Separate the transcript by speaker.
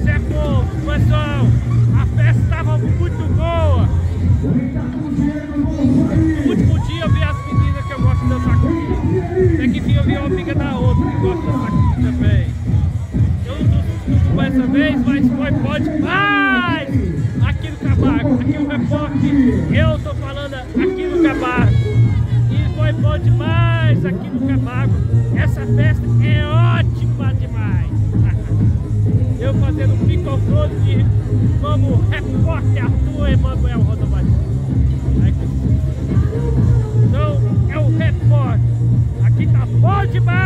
Speaker 1: Mas é bom, pessoal, a festa estava muito boa. No último dia eu vi as meninas que eu gosto de dançar comigo. Até que enfim eu vi uma amiga da outra que gosta de dançar comigo também. Eu não tô dessa vez, mas foi bom demais! Aqui no Camargo, aqui no repórter, eu tô falando aqui no Camargo. E foi bom demais aqui no Camargo. Essa festa é ótima pelo microfone como repórter Arthur Emanuel Rodovalho. Então, é o repórter. Aqui tá bom demais.